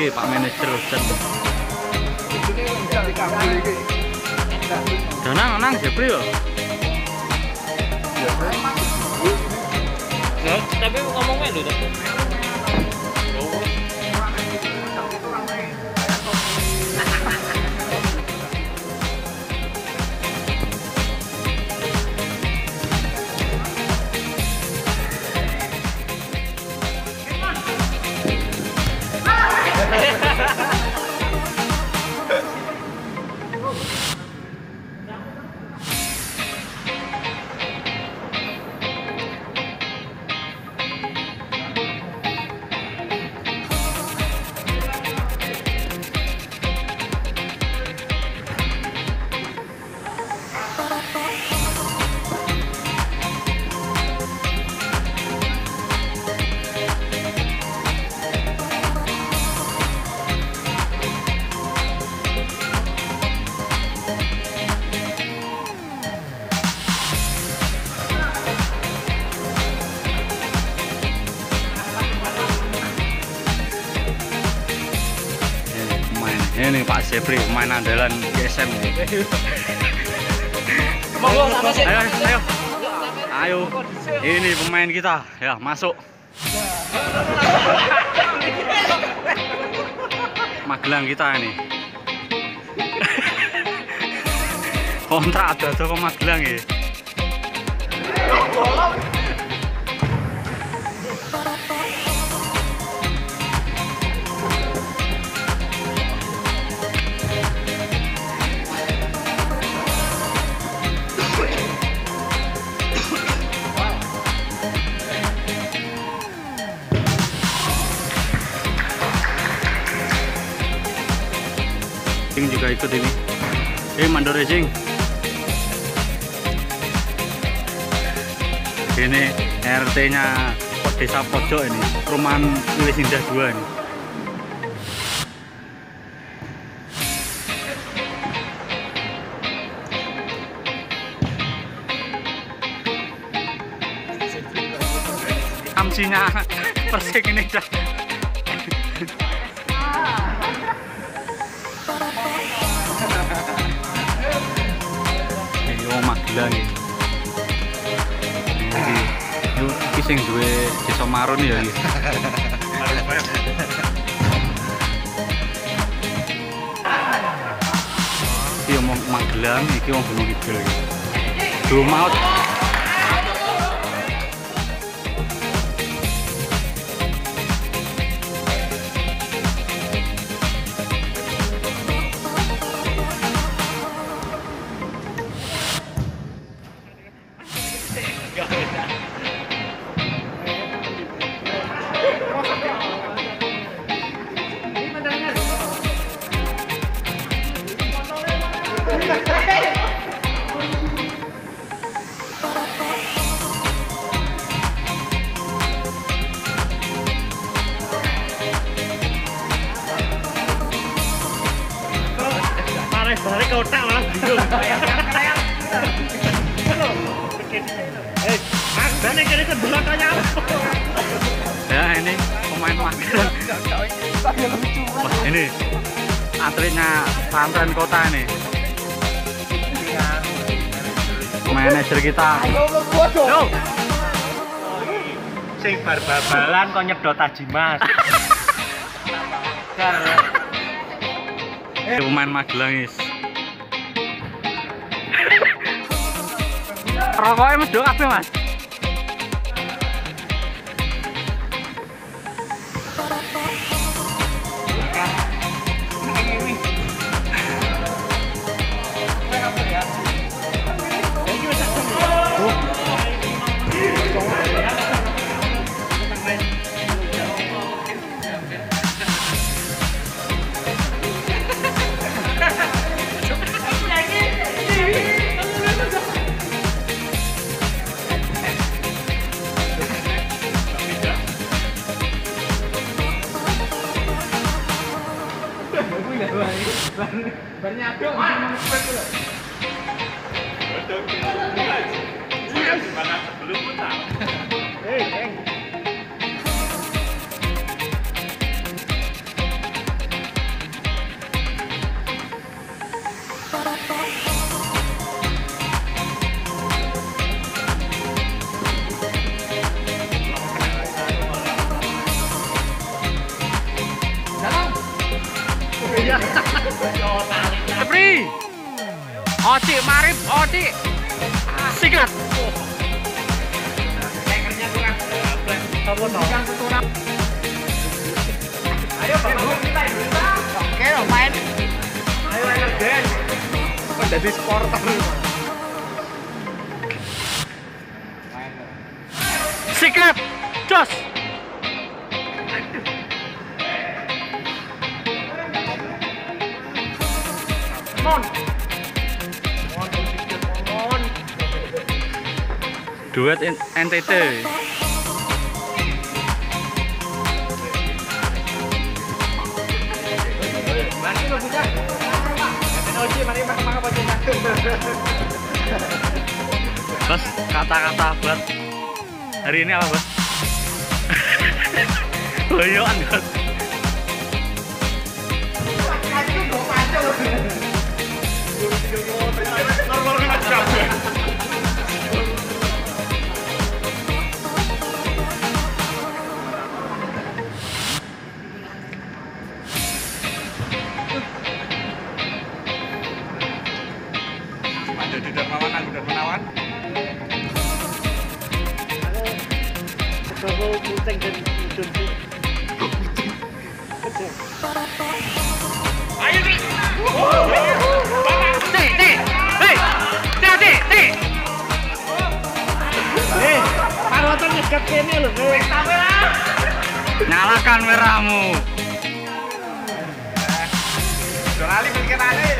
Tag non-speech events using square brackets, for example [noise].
Iki Pak Manajer Hujan. Danang nang Jepri yo. tapi ngomongnya dulu Ini Ini Pak Jepri pemain andalan GSM ini. Ayo, ayo. Ayo. Ini pemain kita. Ya, masuk. Magelang kita ini. Kontrak ada ke Magelang ya. Cing juga ikut ini. Eh, mandor Cing. Ini RT-nya Desa Pojok ini, perumahan Wilis Indah 2 ini. Amsinya Persik ini dah. Wong Magelang iki. Iki sing duwe Desa Marun ya iki. Iki wong Magelang, iki wong Gunung Kidul iki. Duh maut. Tarik kotak malah bingung. Eh, makanya kira kebelat aja. Ya ini pemain Magelang. Wah, ini atletnya pesantren kota ini. Manajer kita. Yo. Sing bar-babalan kok nyedot tajimas. [laughs] Ini pemain Magelang is. Rokoknya mas dong apa mas? bernyaduk Betul. Sebelum iya, pun tahu. Hei, hei. Oci marip, oci. Toh? Ayo, kita Oke, main. Ayo, ayo, Den. Kok jadi supporter? Sikat. Jos. Mon, makan baju Bos, kata-kata buat hari ini apa, Bos? [laughs] Loyoan, Bos. Jadi dermawan aku dermawan. Kalau kucing dan. Eh, nyegat kene lho. Nyalakan merahmu. Dorali pikirannya. Arep